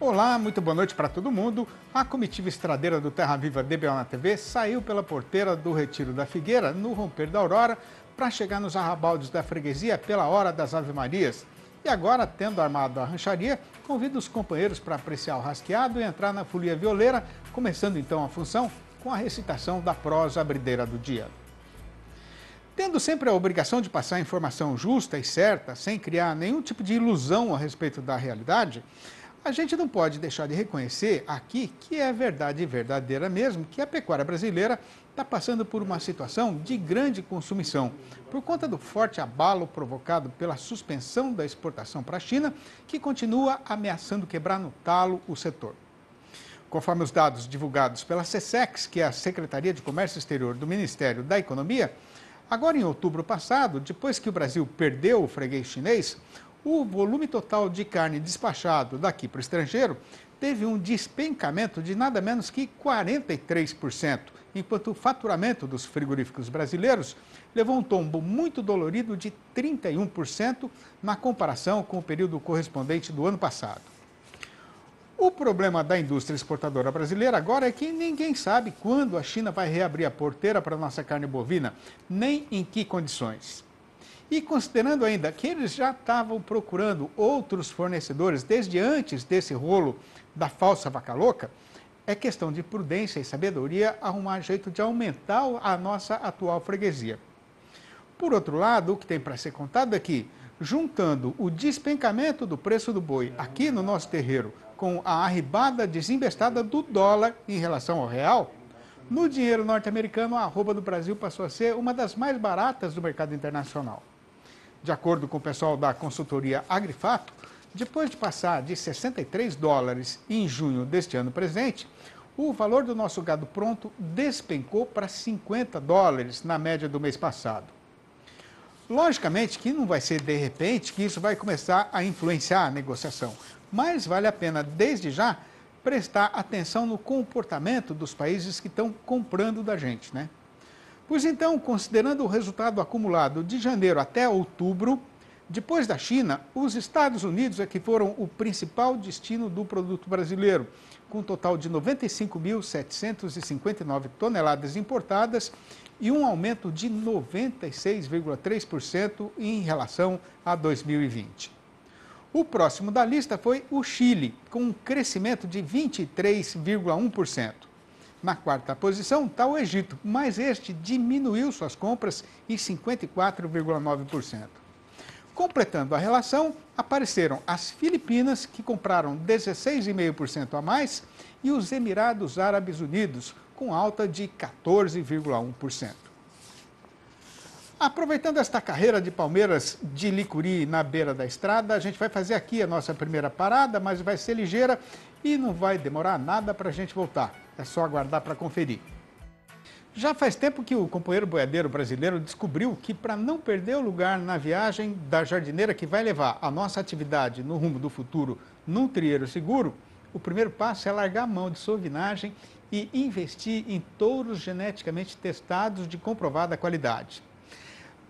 Olá, muito boa noite para todo mundo. A comitiva estradeira do Terra Viva DBO na TV saiu pela porteira do Retiro da Figueira, no romper da aurora, para chegar nos arrabaldes da freguesia pela hora das Ave Marias. E agora, tendo armado a rancharia, convido os companheiros para apreciar o rasqueado e entrar na folia violeira, começando então a função com a recitação da prosa abrideira do dia. Tendo sempre a obrigação de passar informação justa e certa, sem criar nenhum tipo de ilusão a respeito da realidade, a gente não pode deixar de reconhecer aqui que é verdade verdadeira mesmo que a pecuária brasileira está passando por uma situação de grande consumição, por conta do forte abalo provocado pela suspensão da exportação para a China, que continua ameaçando quebrar no talo o setor. Conforme os dados divulgados pela SESEX, que é a Secretaria de Comércio Exterior do Ministério da Economia, agora em outubro passado, depois que o Brasil perdeu o freguês chinês, o volume total de carne despachado daqui para o estrangeiro teve um despencamento de nada menos que 43%, enquanto o faturamento dos frigoríficos brasileiros levou um tombo muito dolorido de 31% na comparação com o período correspondente do ano passado. O problema da indústria exportadora brasileira agora é que ninguém sabe quando a China vai reabrir a porteira para nossa carne bovina, nem em que condições. E considerando ainda que eles já estavam procurando outros fornecedores desde antes desse rolo da falsa vaca louca, é questão de prudência e sabedoria arrumar jeito de aumentar a nossa atual freguesia. Por outro lado, o que tem para ser contado é que, juntando o despencamento do preço do boi aqui no nosso terreiro com a arribada desinvestada do dólar em relação ao real, no dinheiro norte-americano a arroba do Brasil passou a ser uma das mais baratas do mercado internacional. De acordo com o pessoal da consultoria Agrifato, depois de passar de 63 dólares em junho deste ano presente, o valor do nosso gado pronto despencou para 50 dólares na média do mês passado. Logicamente que não vai ser de repente que isso vai começar a influenciar a negociação, mas vale a pena, desde já, prestar atenção no comportamento dos países que estão comprando da gente, né? Pois então, considerando o resultado acumulado de janeiro até outubro, depois da China, os Estados Unidos é que foram o principal destino do produto brasileiro, com um total de 95.759 toneladas importadas e um aumento de 96,3% em relação a 2020. O próximo da lista foi o Chile, com um crescimento de 23,1%. Na quarta posição está o Egito, mas este diminuiu suas compras em 54,9%. Completando a relação, apareceram as Filipinas, que compraram 16,5% a mais, e os Emirados Árabes Unidos, com alta de 14,1%. Aproveitando esta carreira de Palmeiras de Licuri na beira da estrada, a gente vai fazer aqui a nossa primeira parada, mas vai ser ligeira e não vai demorar nada para a gente voltar. É só aguardar para conferir. Já faz tempo que o companheiro boiadeiro brasileiro descobriu que, para não perder o lugar na viagem da jardineira que vai levar a nossa atividade no rumo do futuro num trieiro seguro, o primeiro passo é largar a mão de sovinagem e investir em touros geneticamente testados de comprovada qualidade.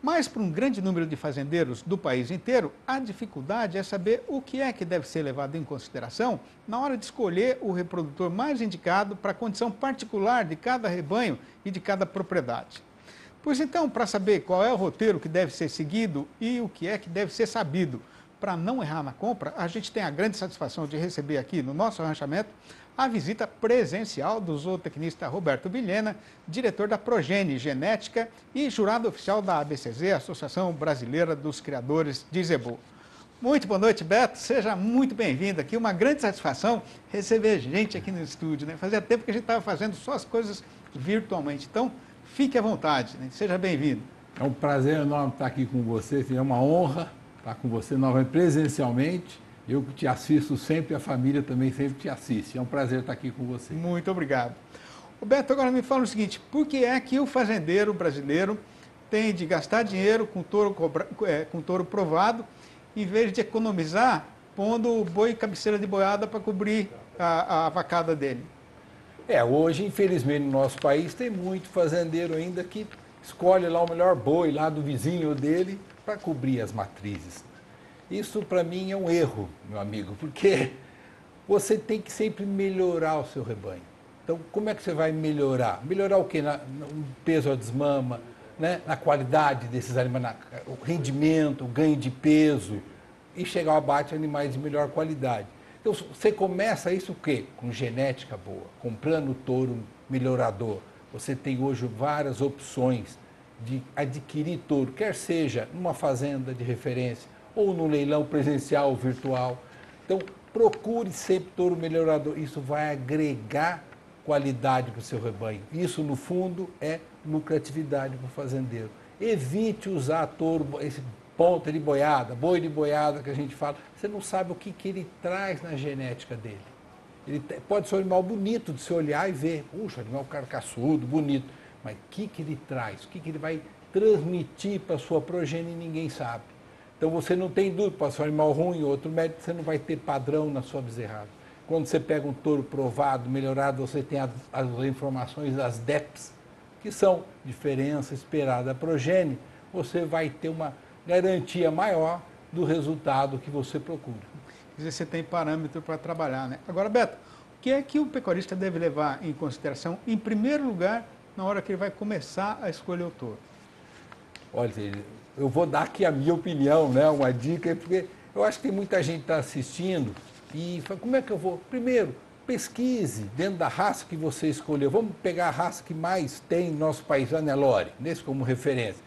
Mas para um grande número de fazendeiros do país inteiro, a dificuldade é saber o que é que deve ser levado em consideração na hora de escolher o reprodutor mais indicado para a condição particular de cada rebanho e de cada propriedade. Pois então, para saber qual é o roteiro que deve ser seguido e o que é que deve ser sabido para não errar na compra, a gente tem a grande satisfação de receber aqui no nosso arranchamento a visita presencial do zootecnista Roberto Vilhena, diretor da Progene Genética e jurado oficial da ABCZ, Associação Brasileira dos Criadores de Zebu. Muito boa noite, Beto. Seja muito bem-vindo aqui. Uma grande satisfação receber gente aqui no estúdio. Né? Fazia tempo que a gente estava fazendo só as coisas virtualmente. Então, fique à vontade. Né? Seja bem-vindo. É um prazer enorme estar aqui com você. É uma honra estar com você novamente presencialmente eu te assisto sempre, a família também sempre te assiste. É um prazer estar aqui com você. Muito obrigado. Roberto, agora me fala o seguinte: por que é que o fazendeiro brasileiro tem de gastar dinheiro com touro, é, com touro provado, em vez de economizar pondo boi cabeceira de boiada para cobrir a, a vacada dele? É, hoje, infelizmente, no nosso país tem muito fazendeiro ainda que escolhe lá o melhor boi lá do vizinho dele para cobrir as matrizes. Isso para mim é um erro, meu amigo, porque você tem que sempre melhorar o seu rebanho. Então, como é que você vai melhorar? Melhorar o quê? Na, no peso à desmama, né? na qualidade desses animais, na, o rendimento, o ganho de peso e chegar ao abate de animais de melhor qualidade. Então, você começa isso o quê? Com genética boa, comprando touro melhorador. Você tem hoje várias opções de adquirir touro, quer seja numa fazenda de referência ou no leilão presencial ou virtual. Então, procure sempre touro melhorador. Isso vai agregar qualidade para o seu rebanho. Isso, no fundo, é lucratividade para o fazendeiro. Evite usar touro, esse ponta de boiada, boi de boiada que a gente fala. Você não sabe o que, que ele traz na genética dele. Ele pode ser um animal bonito de se olhar e ver. Puxa, animal carcaçudo, bonito. Mas o que, que ele traz? O que, que ele vai transmitir para sua progênie ninguém sabe. Então você não tem dúvida, pode ser um animal ruim, outro médico, você não vai ter padrão na sua bezerrada. Quando você pega um touro provado, melhorado, você tem as, as informações das DEPs, que são diferença esperada da progênie, você vai ter uma garantia maior do resultado que você procura. Quer dizer, você tem parâmetro para trabalhar, né? Agora, Beto, o que é que o pecuarista deve levar em consideração, em primeiro lugar, na hora que ele vai começar a escolher o touro? Olha, eu vou dar aqui a minha opinião, né? uma dica, porque eu acho que tem muita gente que está assistindo e fala, como é que eu vou? Primeiro, pesquise dentro da raça que você escolheu. Vamos pegar a raça que mais tem no nosso país, a Nelore, nesse como referência.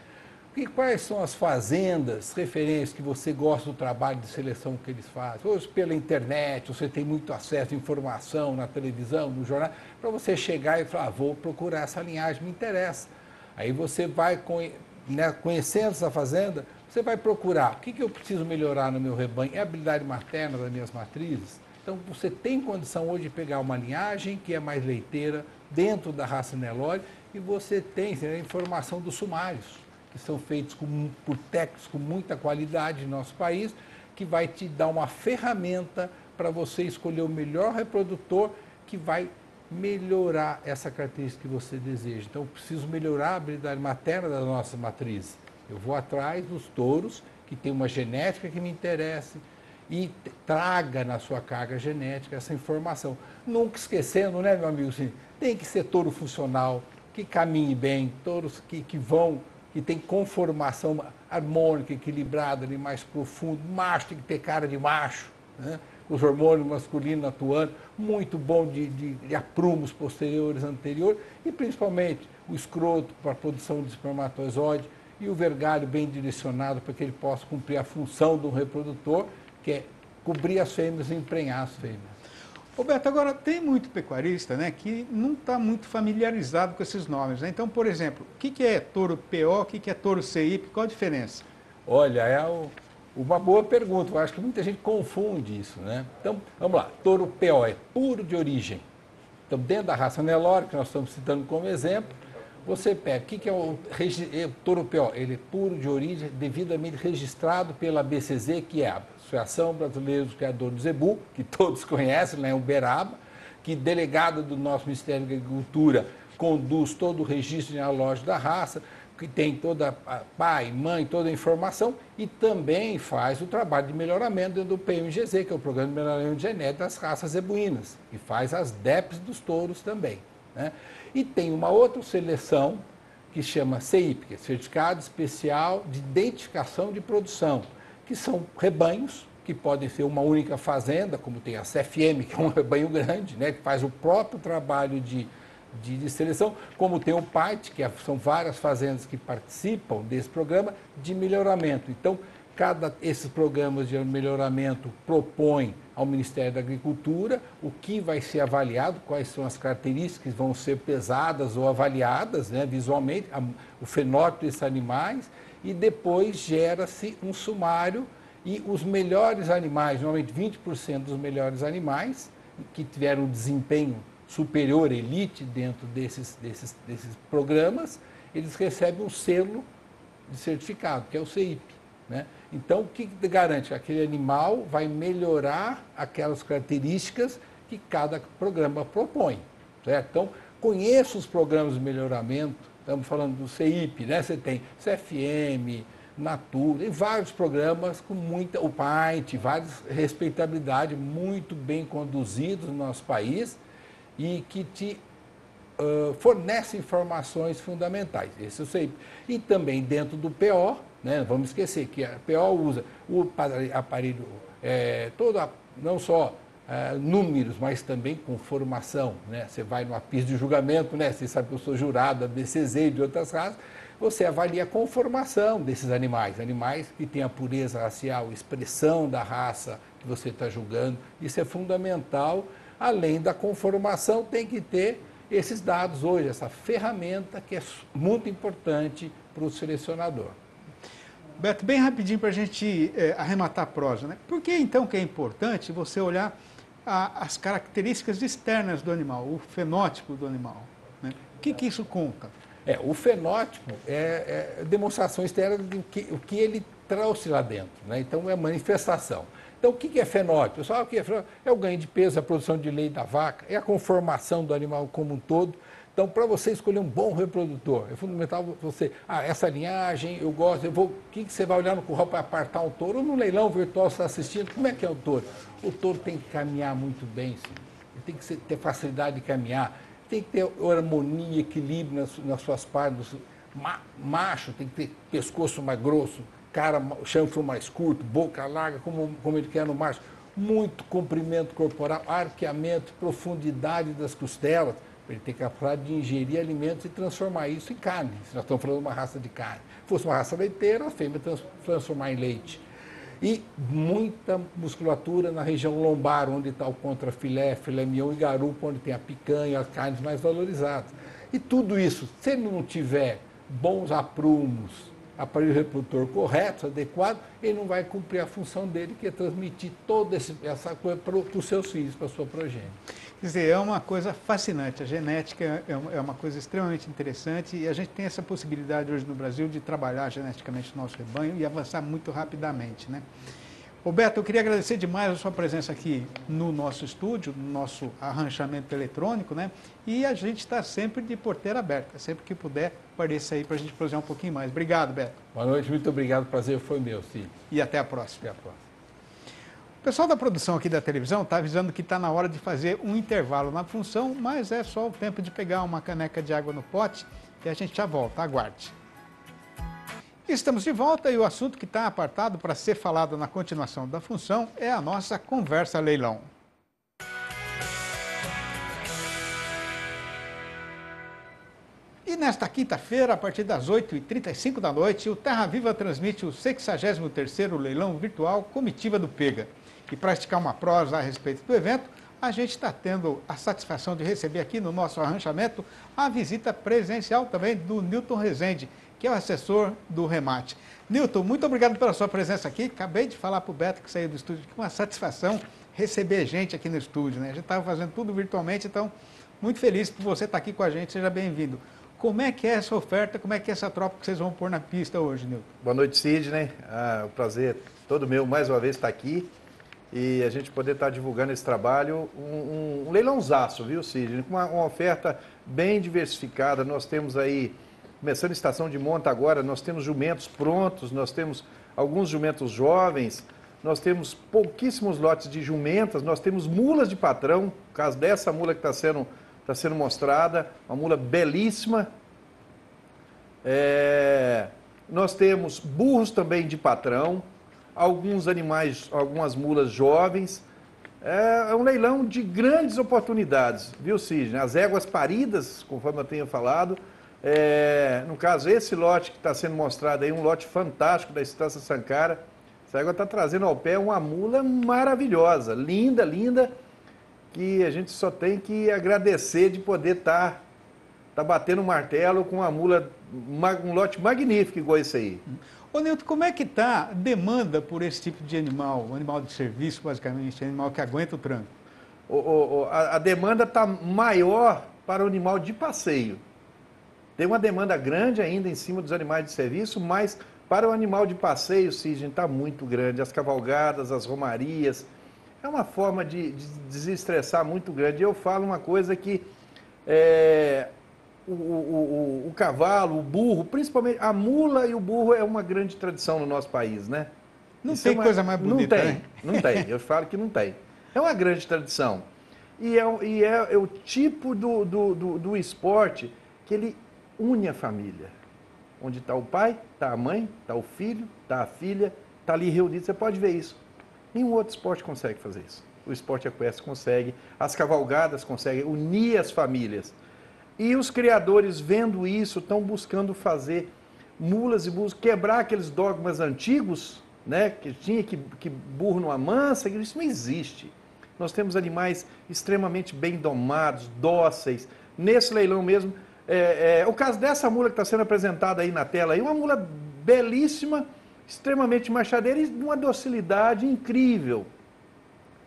E quais são as fazendas, referências que você gosta do trabalho de seleção que eles fazem? Hoje pela internet, você tem muito acesso à informação na televisão, no jornal, para você chegar e falar, ah, vou procurar essa linhagem, me interessa. Aí você vai né, conhecendo essa fazenda, você vai procurar o que, que eu preciso melhorar no meu rebanho, é a habilidade materna das minhas matrizes. Então você tem condição hoje de pegar uma linhagem que é mais leiteira dentro da raça Nelore e você tem a informação dos sumários, que são feitos com, por técnicos com muita qualidade no nosso país, que vai te dar uma ferramenta para você escolher o melhor reprodutor que vai melhorar essa característica que você deseja. Então, eu preciso melhorar a habilidade materna da nossa matriz. Eu vou atrás dos touros que tem uma genética que me interesse e traga na sua carga genética essa informação. Nunca esquecendo, né, meu amigo, assim, tem que ser touro funcional, que caminhe bem, touros que, que vão, que tem conformação harmônica, equilibrada, ali mais profundo. Macho tem que ter cara de macho, né? Os hormônios masculinos atuando, muito bom de, de, de aprumos posteriores, anteriores, e principalmente o escroto para a produção de espermatozoide e o vergalho bem direcionado para que ele possa cumprir a função do reprodutor, que é cobrir as fêmeas e emprenhar as fêmeas. Roberto, agora tem muito pecuarista né, que não está muito familiarizado com esses nomes. Né? Então, por exemplo, o que, que é touro PO, o que, que é touro CIP, qual a diferença? Olha, é o, uma boa pergunta. Eu acho que muita gente confunde isso, né? Então, vamos lá. Touro PO é puro de origem. Então, dentro da raça Nelore, que nós estamos citando como exemplo, você pega, o que, que é o, é o touro PO? Ele é puro de origem, devidamente registrado pela BCZ, que é a Associação Brasileira dos Criadores do Zebu, que todos conhecem, né? Uberaba, que delegado do nosso Ministério da Agricultura conduz todo o registro genealógico da raça, que tem toda pai, mãe, toda a informação e também faz o trabalho de melhoramento dentro do PMGZ, que é o Programa de Melhoramento Genético das Raças Zebuínas, e faz as DEPs dos touros também. Né? E tem uma outra seleção que chama CIP, que é Certificado Especial de Identificação de Produção, que são rebanhos que podem ser uma única fazenda, como tem a CFM, que é um rebanho grande, né, que faz o próprio trabalho de de, de seleção, como tem o PAIT, que é, são várias fazendas que participam desse programa de melhoramento. Então, cada esses programas de melhoramento propõem ao Ministério da Agricultura o que vai ser avaliado, quais são as características que vão ser pesadas ou avaliadas né, visualmente, a, o fenótipo desses animais, e depois gera-se um sumário e os melhores animais, normalmente 20% dos melhores animais, que tiveram desempenho superior, elite, dentro desses, desses, desses programas, eles recebem um selo de certificado, que é o CIP. Né? Então, o que garante? Que aquele animal vai melhorar aquelas características que cada programa propõe. Certo? Então, conheça os programas de melhoramento, estamos falando do CIP, né? você tem CFM, Natura, e vários programas com muita, o Paint, várias respeitabilidade, muito bem conduzidos no nosso país e que te uh, fornece informações fundamentais. Esse eu sei. E também dentro do PO, né, vamos esquecer que a PO usa o aparelho, é, todo, não só é, números, mas também com formação. Né? Você vai numa pista de julgamento, né? você sabe que eu sou jurado da BCZ e de outras raças, você avalia a conformação desses animais, animais que têm a pureza racial, expressão da raça que você está julgando. Isso é fundamental. Além da conformação, tem que ter esses dados hoje, essa ferramenta que é muito importante para o selecionador. Beto, bem rapidinho para a gente é, arrematar a prosa, né? Por que então que é importante você olhar a, as características externas do animal, o fenótipo do animal? Né? O que, que isso conta? É, o fenótipo é, é demonstração externa do que, o que ele trouxe lá dentro, né? Então é manifestação. Então o que é fenótipo? Pessoal, o que é fenótipo? É o ganho de peso, a produção de leite da vaca, é a conformação do animal como um todo. Então, para você escolher um bom reprodutor, é fundamental você, ah, essa linhagem, eu gosto, eu vou, o que, que você vai olhar no curral para apartar o touro? Ou no leilão virtual você está assistindo, como é que é o touro? O touro tem que caminhar muito bem, sim. ele tem que ter facilidade de caminhar, tem que ter harmonia, equilíbrio nas, nas suas partes. Ma, macho tem que ter pescoço mais grosso, cara, chanfro mais curto, boca larga, como, como ele quer no macho. Muito comprimento corporal, arqueamento, profundidade das costelas. Ele tem capacidade de ingerir alimentos e transformar isso em carne. Se nós estamos falando de uma raça de carne. Se fosse uma raça leiteira, a fêmea transformar em leite e muita musculatura na região lombar, onde está o contrafilé, filé mignon e garupa, onde tem a picanha, as carnes mais valorizadas. E tudo isso, se ele não tiver bons aprumos, aparelho reprodutor correto, adequado, ele não vai cumprir a função dele, que é transmitir toda essa coisa para os seus filhos, para a sua progênie. Quer dizer, é uma coisa fascinante. A genética é, é uma coisa extremamente interessante e a gente tem essa possibilidade hoje no Brasil de trabalhar geneticamente o nosso rebanho e avançar muito rapidamente, né? Roberto, eu queria agradecer demais a sua presença aqui no nosso estúdio, no nosso arranchamento eletrônico, né? E a gente está sempre de porteira aberta, sempre que puder, apareça aí para a gente prosear um pouquinho mais. Obrigado, Beto. Boa noite, muito obrigado, prazer foi meu, sim. E até a próxima. Até a próxima. O pessoal da produção aqui da televisão está avisando que está na hora de fazer um intervalo na função, mas é só o tempo de pegar uma caneca de água no pote e a gente já volta. Aguarde. Estamos de volta e o assunto que está apartado para ser falado na continuação da função é a nossa conversa leilão. E nesta quinta-feira, a partir das 8h35 da noite, o Terra Viva transmite o 63º leilão virtual Comitiva do Pega. E para esticar uma prosa a respeito do evento, a gente está tendo a satisfação de receber aqui no nosso arranchamento a visita presencial também do Newton Rezende, que é o assessor do remate. Newton, muito obrigado pela sua presença aqui. Acabei de falar para o Beto que saiu do estúdio, que uma satisfação receber gente aqui no estúdio. Né? A gente estava fazendo tudo virtualmente, então muito feliz por você estar aqui com a gente. Seja bem-vindo. Como é que é essa oferta, como é que é essa tropa que vocês vão pôr na pista hoje, Newton? Boa noite, Sidney. Ah, o prazer todo meu mais uma vez estar aqui e a gente poder estar divulgando esse trabalho, um, um, um leilãozaço, viu, Cid? Uma, uma oferta bem diversificada. Nós temos aí, começando a estação de monta agora, nós temos jumentos prontos, nós temos alguns jumentos jovens, nós temos pouquíssimos lotes de jumentas, nós temos mulas de patrão, no caso dessa mula que está sendo, tá sendo mostrada, uma mula belíssima. É, nós temos burros também de patrão, alguns animais, algumas mulas jovens. É, é um leilão de grandes oportunidades, viu, Sidney? As éguas paridas, conforme eu tenho falado, é, no caso, esse lote que está sendo mostrado aí, um lote fantástico da Estância Sancara. Essa égua está trazendo ao pé uma mula maravilhosa, linda, linda, que a gente só tem que agradecer de poder estar tá, tá batendo martelo com uma mula, um lote magnífico igual esse aí. Ô Nilton, como é que está a demanda por esse tipo de animal, animal de serviço, basicamente, animal que aguenta o tranco? O, o, a, a demanda está maior para o animal de passeio. Tem uma demanda grande ainda em cima dos animais de serviço, mas para o animal de passeio, Sidney, está muito grande. As cavalgadas, as romarias, é uma forma de, de desestressar muito grande. Eu falo uma coisa que é, o, o, o, cavalo, o burro, principalmente a mula e o burro é uma grande tradição no nosso país, né? Não Isso tem é uma, coisa mais bonita, Não tem, né? não tem. Eu falo que não tem. É uma grande tradição. E é, e é, é o tipo do, do, do, do esporte que ele une a família. Onde está o pai, está a mãe, está o filho, está a filha, está ali reunido. Você pode ver isso. Nenhum outro esporte consegue fazer isso. O esporte equestre consegue, as cavalgadas conseguem unir as famílias. E os criadores, vendo isso, estão buscando fazer mulas e burros, quebrar aqueles dogmas antigos, né? que tinha que, que burro numa mansa, isso não existe. Nós temos animais extremamente bem domados, dóceis. Nesse leilão mesmo, é, é, o caso dessa mula que está sendo apresentada aí na tela, aí, uma mula belíssima, extremamente machadeira e de uma docilidade incrível.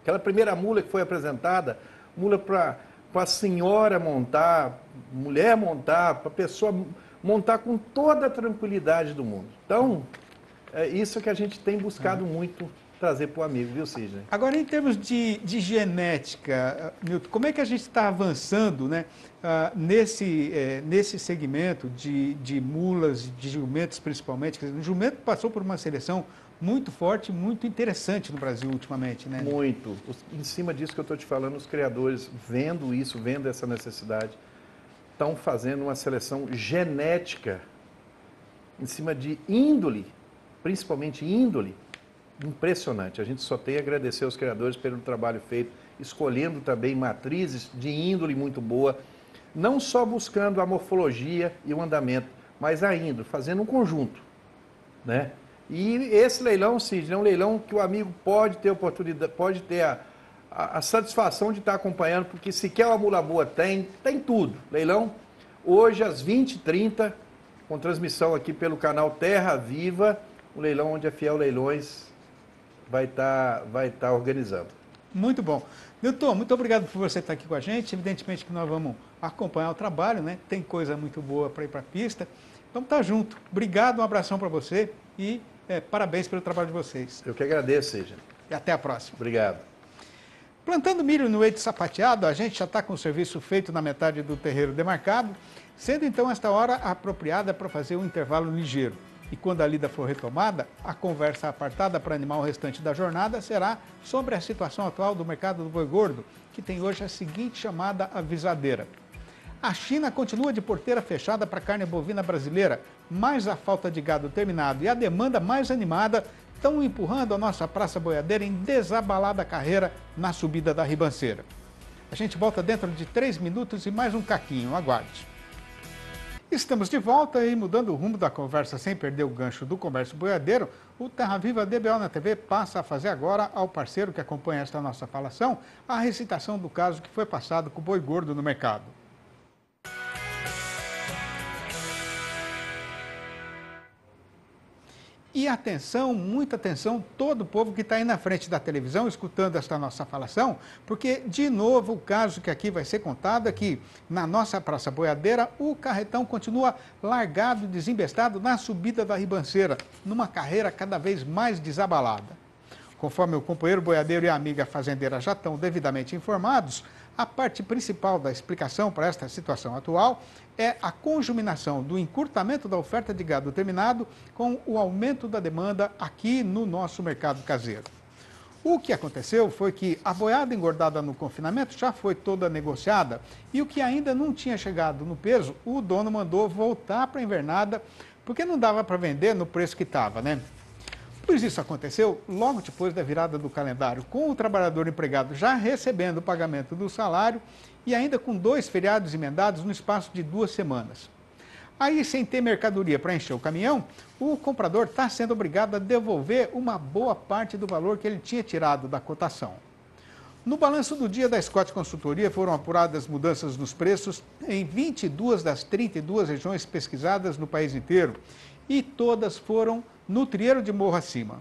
Aquela primeira mula que foi apresentada, mula para a senhora montar, mulher montar, para a pessoa montar com toda a tranquilidade do mundo. Então, é isso que a gente tem buscado muito trazer para o amigo, viu, Sidney? Agora, em termos de, de genética, Milton, como é que a gente está avançando né, uh, nesse, é, nesse segmento de, de mulas, de jumentos principalmente? Dizer, o jumento passou por uma seleção muito forte, muito interessante no Brasil ultimamente, né? Muito. Em cima disso que eu estou te falando, os criadores, vendo isso, vendo essa necessidade, estão fazendo uma seleção genética em cima de índole, principalmente índole, impressionante. A gente só tem a agradecer aos criadores pelo trabalho feito, escolhendo também matrizes de índole muito boa, não só buscando a morfologia e o andamento, mas ainda fazendo um conjunto, né? E esse leilão, Sidney, é um leilão que o amigo pode ter oportunidade, pode ter a, a, a satisfação de estar acompanhando, porque se quer uma mula boa, tem, tem tudo. Leilão hoje às 20h30, com transmissão aqui pelo canal Terra Viva, um leilão onde a Fiel Leilões vai estar tá, vai tá organizando. Muito bom. Nilton, muito obrigado por você estar aqui com a gente. Evidentemente que nós vamos acompanhar o trabalho, né? Tem coisa muito boa para ir para a pista. Vamos estar junto. Obrigado, um abração para você e é, parabéns pelo trabalho de vocês. Eu que agradeço, Seja. E até a próxima. Obrigado. Plantando milho no eito sapateado, a gente já está com o serviço feito na metade do terreiro demarcado, sendo então esta hora apropriada para fazer um intervalo ligeiro. E quando a lida for retomada, a conversa apartada para animar o restante da jornada será sobre a situação atual do mercado do boi gordo, que tem hoje a seguinte chamada avisadeira. A China continua de porteira fechada para a carne bovina brasileira, mas a falta de gado terminado e a demanda mais animada estão empurrando a nossa praça boiadeira em desabalada carreira na subida da ribanceira. A gente volta dentro de três minutos e mais um caquinho, aguarde. Estamos de volta e mudando o rumo da conversa sem perder o gancho do comércio boiadeiro, o Terra Viva DBO na TV passa a fazer agora ao parceiro que acompanha esta nossa falação a recitação do caso que foi passado com o boi gordo no mercado. E atenção, muita atenção, todo o povo que está aí na frente da televisão escutando esta nossa falação, porque, de novo, o caso que aqui vai ser contado é que, na nossa Praça Boiadeira, o carretão continua largado, desembestado na subida da ribanceira, numa carreira cada vez mais desabalada. Conforme o companheiro boiadeiro e a amiga fazendeira já estão devidamente informados, a parte principal da explicação para esta situação atual é a conjuminação do encurtamento da oferta de gado terminado com o aumento da demanda aqui no nosso mercado caseiro. O que aconteceu foi que a boiada engordada no confinamento já foi toda negociada e o que ainda não tinha chegado no peso, o dono mandou voltar para a invernada porque não dava para vender no preço que estava, né? Pois isso aconteceu logo depois da virada do calendário, com o trabalhador empregado já recebendo o pagamento do salário e ainda com dois feriados emendados no espaço de duas semanas. Aí, sem ter mercadoria para encher o caminhão, o comprador está sendo obrigado a devolver uma boa parte do valor que ele tinha tirado da cotação. No balanço do dia da Scott Consultoria foram apuradas mudanças nos preços em 22 das 32 regiões pesquisadas no país inteiro e todas foram no Trieiro de Morro Acima.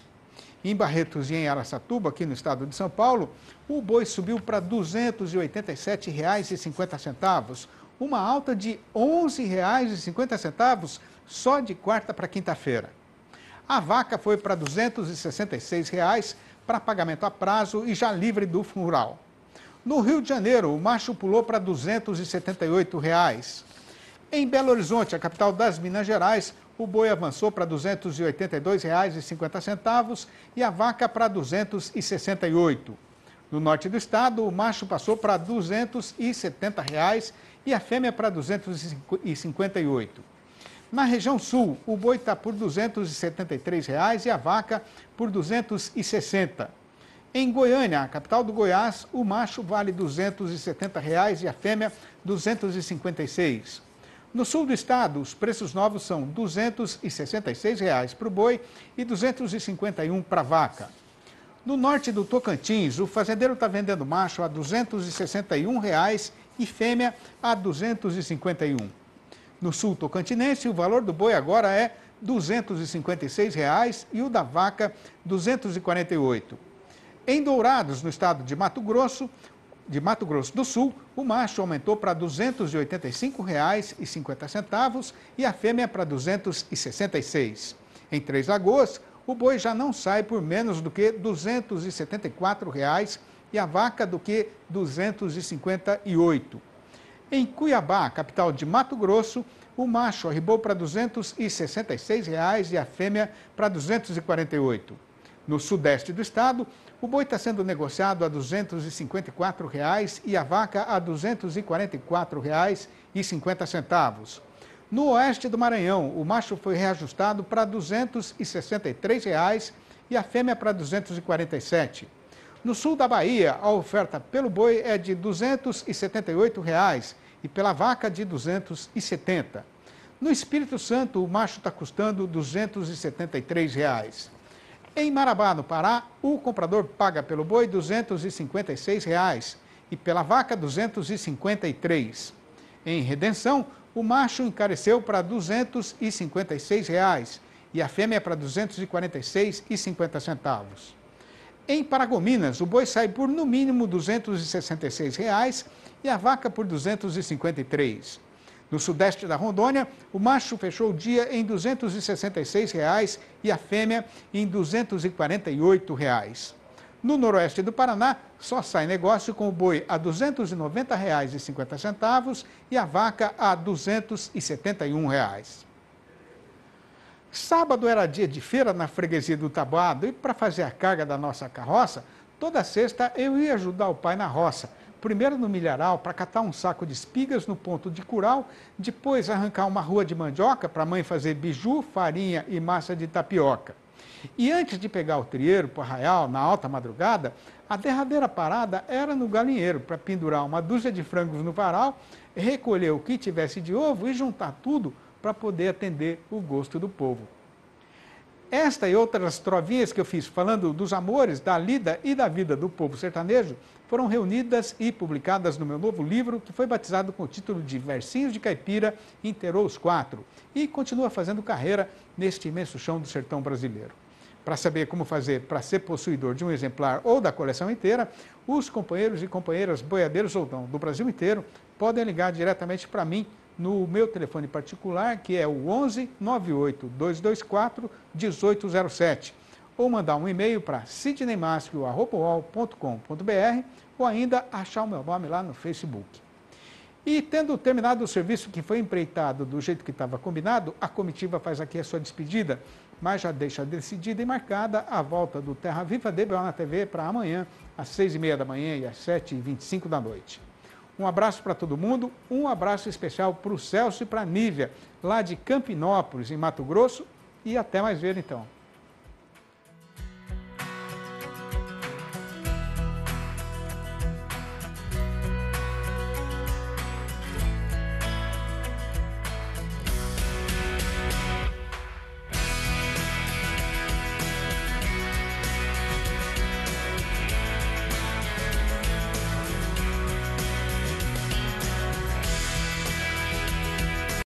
Em Barretos e em Araçatuba, aqui no estado de São Paulo, o boi subiu para R$ 287,50, uma alta de R$ 11,50 só de quarta para quinta-feira. A vaca foi para 266 reais para pagamento a prazo e já livre do funeral. No Rio de Janeiro, o macho pulou para 278 reais. Em Belo Horizonte, a capital das Minas Gerais, o boi avançou para R$ 282,50 e a vaca para R$ 268. No norte do estado, o macho passou para 270 reais e a fêmea para R$ 258. Na região sul, o boi está por 273 reais e a vaca por R$ 260. Em Goiânia, a capital do Goiás, o macho vale 270 reais e a fêmea R$ 256. No sul do estado, os preços novos são 266 reais para o boi e R$ 251 para a vaca. No norte do Tocantins, o fazendeiro está vendendo macho a 261 reais e fêmea a R$ 251. No sul tocantinense, o valor do boi agora é 256 reais e o da vaca R$ 248. Em Dourados, no estado de Mato Grosso, de Mato Grosso do Sul, o macho aumentou para R$ 285,50 e a fêmea para R$ 266. Em Três Lagoas, o boi já não sai por menos do que 274 reais, e a vaca do que R$ 258. Em Cuiabá, capital de Mato Grosso, o macho arribou para 266 reais e a fêmea para R$ 248. No sudeste do estado, o boi está sendo negociado a 254 reais e a vaca a 244 reais e 50 centavos. No oeste do Maranhão, o macho foi reajustado para 263 reais e a fêmea para R$ 247. No sul da Bahia, a oferta pelo boi é de 278 reais e pela vaca de R$ 270. No Espírito Santo, o macho está custando 273 reais. Em Marabá, no Pará, o comprador paga pelo boi 256 reais, e pela vaca R$ 253. Em Redenção, o macho encareceu para 256 reais, e a fêmea para R$ 246,50 centavos. Em Paragominas, o boi sai por no mínimo 266 reais, e a vaca por R$ 253. No sudeste da Rondônia, o macho fechou o dia em 266 reais e a fêmea em 248 reais. No noroeste do Paraná, só sai negócio com o boi a R$ 290,50 e a vaca a 271 reais. Sábado era dia de feira na freguesia do Tabuado e para fazer a carga da nossa carroça, toda sexta eu ia ajudar o pai na roça primeiro no milharal para catar um saco de espigas no ponto de curau, depois arrancar uma rua de mandioca para a mãe fazer biju, farinha e massa de tapioca. E antes de pegar o trieiro para o arraial, na alta madrugada, a derradeira parada era no galinheiro para pendurar uma dúzia de frangos no varal, recolher o que tivesse de ovo e juntar tudo para poder atender o gosto do povo. Esta e outras trovinhas que eu fiz falando dos amores, da lida e da vida do povo sertanejo foram reunidas e publicadas no meu novo livro, que foi batizado com o título de Versinhos de Caipira, Interou os Quatro, e continua fazendo carreira neste imenso chão do sertão brasileiro. Para saber como fazer para ser possuidor de um exemplar ou da coleção inteira, os companheiros e companheiras boiadeiros ou não do Brasil inteiro podem ligar diretamente para mim no meu telefone particular, que é o 11 98 224 1807, ou mandar um e-mail para sidneymasco.com.br ou ainda achar o meu nome lá no Facebook. E tendo terminado o serviço que foi empreitado do jeito que estava combinado, a comitiva faz aqui a sua despedida, mas já deixa decidida e marcada a volta do Terra Viva DBO na TV para amanhã, às seis e meia da manhã e às sete e vinte e cinco da noite. Um abraço para todo mundo, um abraço especial para o Celso e para a Nívia, lá de Campinópolis, em Mato Grosso, e até mais ver então.